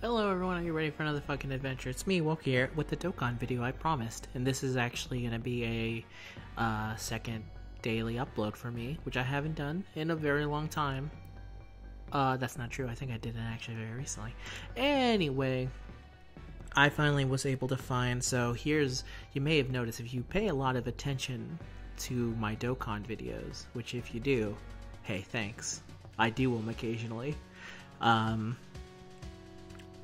Hello everyone, are you ready for another fucking adventure? It's me, Wokey here, with the Dokkan video I promised. And this is actually going to be a uh, second daily upload for me, which I haven't done in a very long time. Uh, that's not true, I think I did it actually very recently. Anyway, I finally was able to find, so here's, you may have noticed, if you pay a lot of attention to my Dokkan videos, which if you do, hey, thanks. I do them occasionally. Um,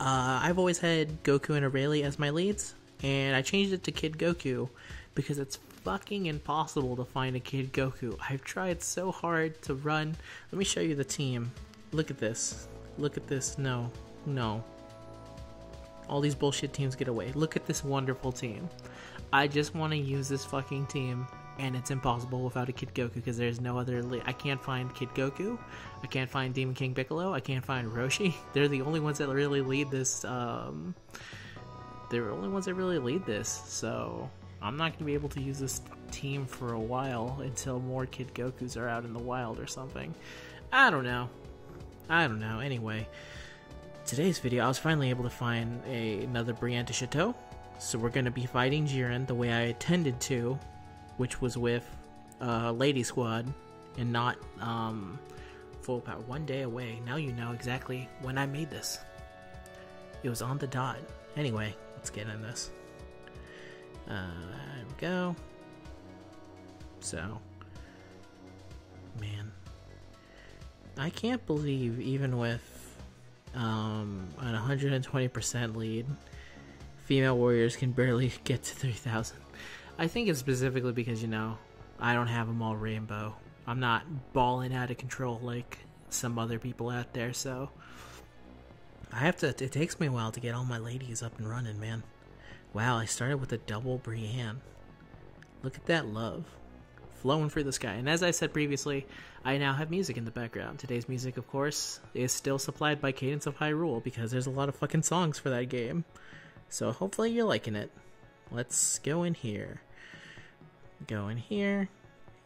uh, I've always had Goku and Aurelia as my leads, and I changed it to Kid Goku because it's fucking impossible to find a Kid Goku. I've tried so hard to run. Let me show you the team. Look at this. Look at this. No. No. All these bullshit teams get away. Look at this wonderful team. I just want to use this fucking team and it's impossible without a Kid Goku because there's no other. Li- I can't find Kid Goku, I can't find Demon King Piccolo, I can't find Roshi. They're the only ones that really lead this. Um, they're the only ones that really lead this. So I'm not gonna be able to use this team for a while until more Kid Gokus are out in the wild or something. I don't know. I don't know. Anyway, today's video, I was finally able to find a, another Brianne de Chateau. So we're gonna be fighting Jiren the way I intended to which was with uh, Lady Squad and not um, Full Power. One day away. Now you know exactly when I made this. It was on the dot. Anyway, let's get in this. Uh, there we go. So, man, I can't believe even with um, an 120% lead, female warriors can barely get to 3,000. I think it's specifically because, you know, I don't have them all rainbow. I'm not balling out of control like some other people out there, so I have to. It takes me a while to get all my ladies up and running, man. Wow, I started with a double Brianne. Look at that love. Flowing through the sky. And as I said previously, I now have music in the background. Today's music, of course, is still supplied by Cadence of Hyrule because there's a lot of fucking songs for that game. So hopefully you're liking it. Let's go in here. Go in here.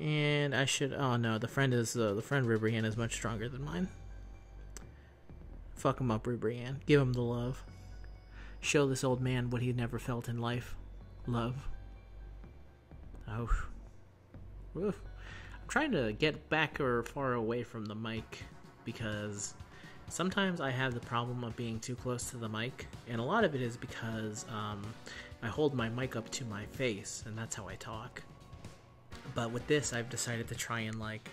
And I should. Oh no, the friend is uh, the friend Ribrianne is much stronger than mine. Fuck him up, Ribrianne. Give him the love. Show this old man what he never felt in life. Love. Oh. Oof. I'm trying to get back or far away from the mic because sometimes I have the problem of being too close to the mic, and a lot of it is because um, I hold my mic up to my face, and that's how I talk. But with this, I've decided to try and like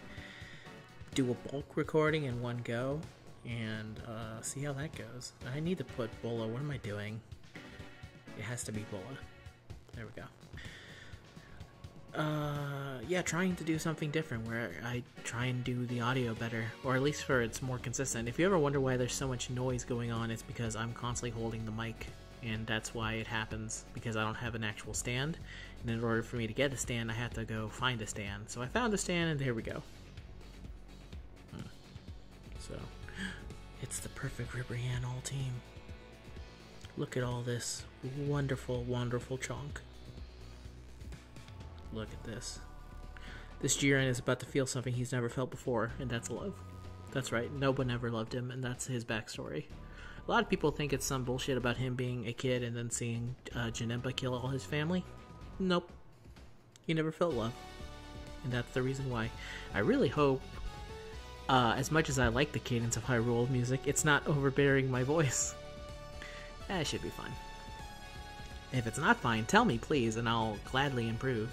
do a bulk recording in one go and uh, see how that goes. I need to put Bola. What am I doing? It has to be Bola. There we go. Uh, yeah, trying to do something different where I try and do the audio better, or at least for it's more consistent. If you ever wonder why there's so much noise going on, it's because I'm constantly holding the mic, and that's why it happens because I don't have an actual stand. And in order for me to get a stand, I have to go find a stand. So I found a stand, and here we go. Hmm. So, it's the perfect Ribrianne all team. Look at all this wonderful, wonderful chunk. Look at this. This Jiren is about to feel something he's never felt before, and that's love. That's right, no one ever loved him, and that's his backstory. A lot of people think it's some bullshit about him being a kid and then seeing uh, Janemba kill all his family. Nope. He never felt love. And that's the reason why. I really hope, uh, as much as I like the cadence of Hyrule music, it's not overbearing my voice. That should be fine. If it's not fine, tell me, please, and I'll gladly improve.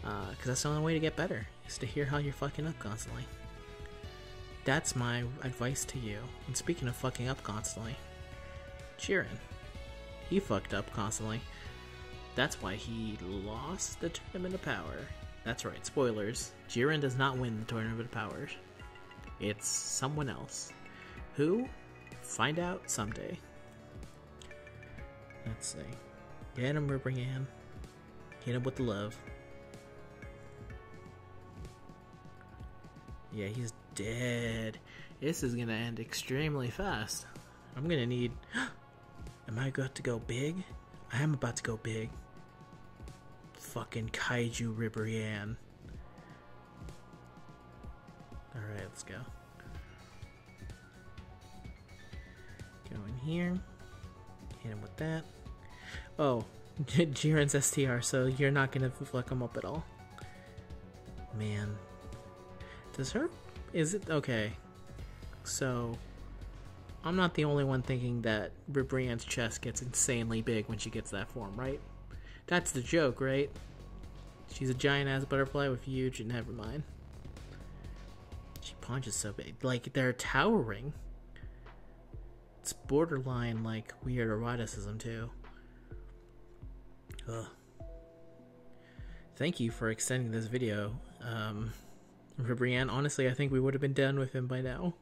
Because uh, that's the only way to get better, is to hear how you're fucking up constantly. That's my advice to you. And speaking of fucking up constantly, Jiren. He fucked up constantly. That's why he lost the Tournament of Power. That's right, spoilers. Jiren does not win the Tournament of Powers. It's someone else. Who? Find out someday. Let's see. Get him, Ribrianne. Hit him with the love. Yeah, he's dead. This is gonna end extremely fast. I'm gonna need. Am I about to go big? I am about to go big. Fucking Kaiju Ribrianne. Alright, let's go. Go in here. Hit him with that. Oh, Jiren's STR, so you're not gonna flick him up at all. Man. Does her... Is it... Okay. So... I'm not the only one thinking that Ribrianne's chest gets insanely big when she gets that form, right? That's the joke, right? She's a giant ass butterfly with huge... Never mind. She punches so big. Like, they're towering. It's borderline, like, weird eroticism, too. Ugh. Thank you for extending this video. Um, Ribrianne, honestly, I think we would have been done with him by now.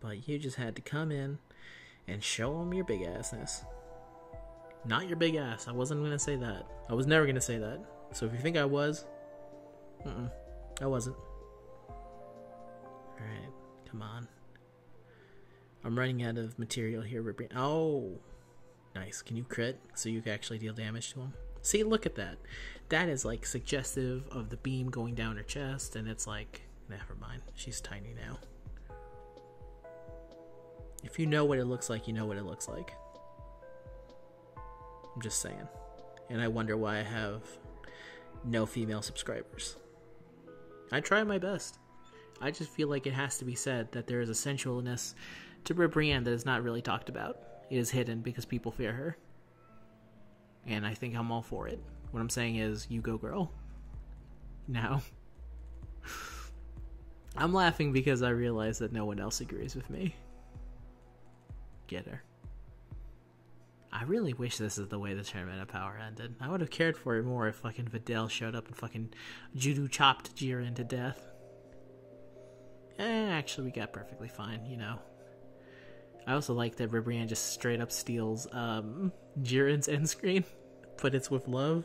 But you just had to come in and show him your big assness. Not your big ass. I wasn't going to say that. I was never going to say that. So if you think I was, mm-mm, I wasn't. Alright, come on. I'm running out of material here, Ribrianne. Oh! Nice. Can you crit so you can actually deal damage to him? See, look at that. That is like suggestive of the beam going down her chest, and it's like, never mind. She's tiny now. If you know what it looks like, you know what it looks like. I'm just saying. And I wonder why I have no female subscribers. I try my best. I just feel like it has to be said that there is a sensualness to Brianne that is not really talked about It is hidden because people fear her. And I think I'm all for it. What I'm saying is, you go, girl. Now. I'm laughing because I realize that no one else agrees with me. Get her. I really wish this is the way the Tournament of Power ended. I would have cared for it more if fucking Videl showed up and fucking judo chopped Jiren to death. Eh, actually, we got perfectly fine, you know. I also like that Ribrianne just straight up steals um, Jiren's end screen, but it's with love.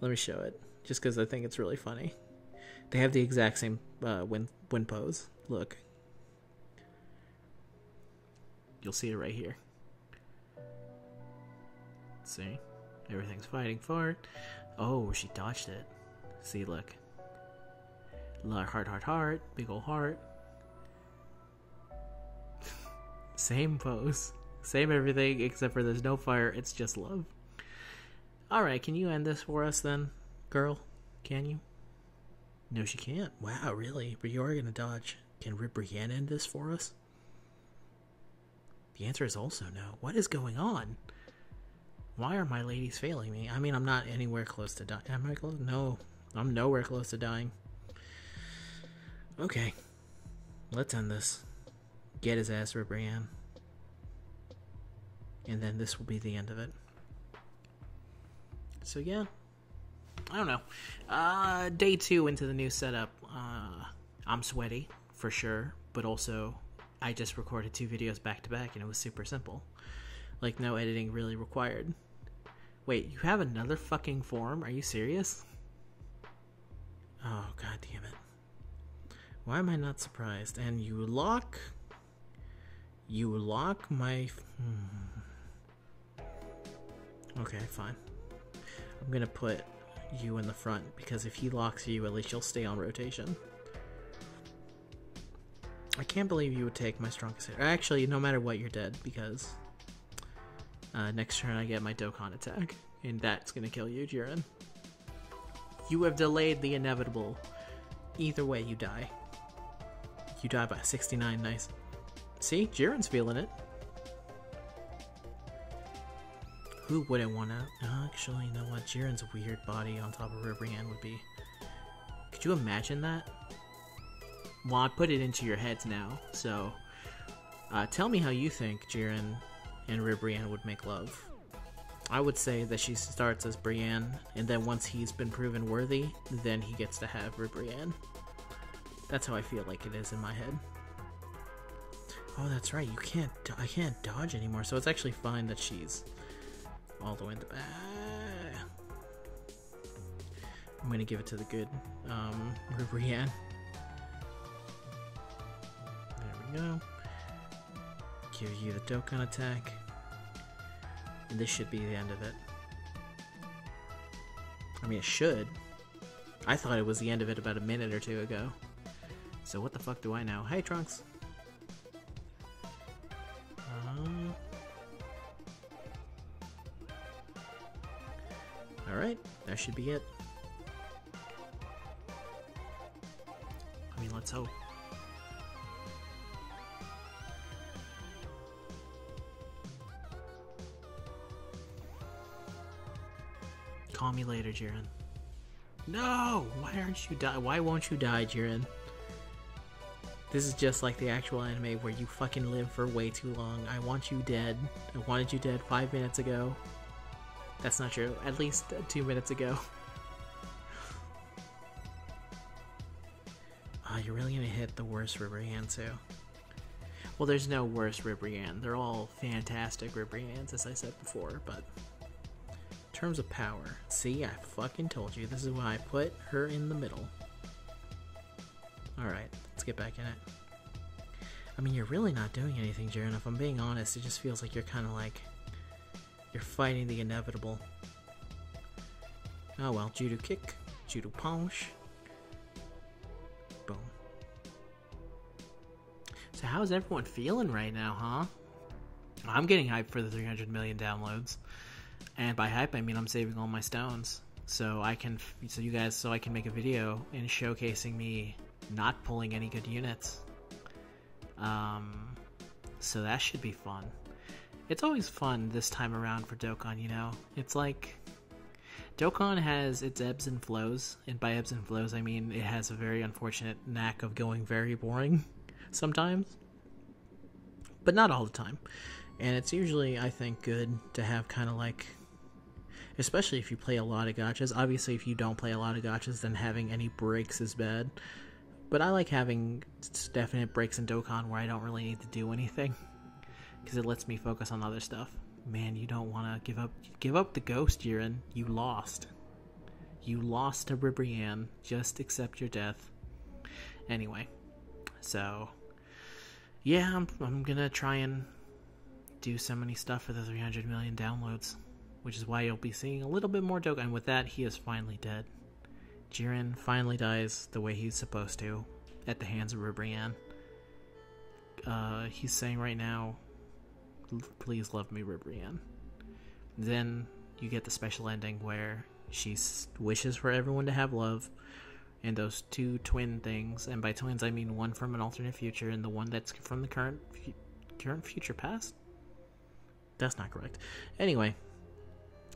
Let me show it, just because I think it's really funny. They have the exact same uh, win win pose. Look, you'll see it right here. See, everything's fighting for it. Oh, she dodged it. See, look. Heart, heart, heart, big ol' heart. Same pose. Same everything, except for there's no fire, it's just love. Alright, can you end this for us then, girl? Can you? No, she can't. Wow, really? But you are gonna dodge. Can Brianne end this for us? The answer is also no. What is going on? Why are my ladies failing me? I mean, I'm not anywhere close to dying. Am I close? No. I'm nowhere close to dying. Okay. Let's end this get his ass Brianne. And then this will be the end of it. So yeah. I don't know. Uh, day two into the new setup. Uh, I'm sweaty, for sure. But also, I just recorded two videos back to back and it was super simple. Like, no editing really required. Wait, you have another fucking form? Are you serious? Oh, god damn it. Why am I not surprised? And you lock you lock my... Hmm. Okay, fine. I'm gonna put you in the front, because if he locks you, at least you'll stay on rotation. I can't believe you would take my strongest hit. Actually, no matter what, you're dead, because... Uh, next turn I get my Dokkan attack, and that's gonna kill you, Jiren. You have delayed the inevitable. Either way, you die. You die by 69, nice. See, Jiren's feeling it. Who wouldn't want to? Actually, you know what? Jiren's weird body on top of Ribrianne would be. Could you imagine that? Well, I put it into your heads now, so uh, tell me how you think Jiren and Ribrianne would make love. I would say that she starts as Brianne, and then once he's been proven worthy, then he gets to have Ribrianne. That's how I feel like it is in my head. Oh, that's right. You can't. I can't dodge anymore. So it's actually fine that she's all the way in the back. I'm gonna give it to the good um, Ribrianne. There we go. Give you the Dokkan attack. And this should be the end of it. I mean, it should. I thought it was the end of it about a minute or two ago. So what the fuck do I know? Hey, Trunks. That should be it. I mean, let's hope. Call me later, Jiren. No! Why aren't you die? Why won't you die, Jiren? This is just like the actual anime where you fucking live for way too long. I want you dead. I wanted you dead five minutes ago. That's not true. At least two minutes ago. Oh, you're really gonna hit the worst Ribrianne too. Well, there's no worst Ribrianne. They're all fantastic Ribriannes, as I said before, but In terms of power, see, I fucking told you. This is why I put her in the middle. Alright, let's get back in it. I mean, you're really not doing anything, Jiren. If I'm being honest, it just feels like you're kind of like... You're fighting the inevitable. Oh well, judo kick, judo punch. Boom. So how's everyone feeling right now, huh? I'm getting hyped for the 300 million downloads. And by hype, I mean I'm saving all my stones. So I can, so you guys, so I can make a video in showcasing me not pulling any good units. Um, so that should be fun. It's always fun this time around for Dokkan, you know? It's like, Dokkan has its ebbs and flows, and by ebbs and flows I mean it has a very unfortunate knack of going very boring sometimes, but not all the time. And it's usually, I think, good to have kind of like especially if you play a lot of gachas. Obviously, if you don't play a lot of gachas, then having any breaks is bad. But I like having definite breaks in Dokkan where I don't really need to do anything because it lets me focus on other stuff. Man, you don't want to give up. Give up the ghost, Jiren. You lost. You lost to Ribrianne. Just accept your death. Anyway, so yeah, I'm, I'm gonna try and do so many stuff for the 300 million downloads which is why you'll be seeing a little bit more Dokkan. And with that, he is finally dead. Jiren finally dies the way he's supposed to, at the hands of Ribrianne. Uh, he's saying right now, please love me, Ribrianne. Then you get the special ending where she wishes for everyone to have love, and those two twin things, and by twins I mean one from an alternate future and the one that's from the current current future past. That's not correct. Anyway,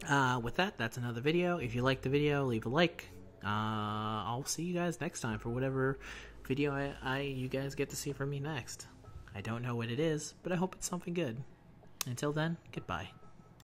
uh, with that, that's another video. If you liked the video, leave a like. Uh, I'll see you guys next time for whatever video I, I you guys get to see from me next. I don't know what it is, but I hope it's something good. Until then, goodbye.